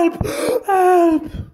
Help! Help!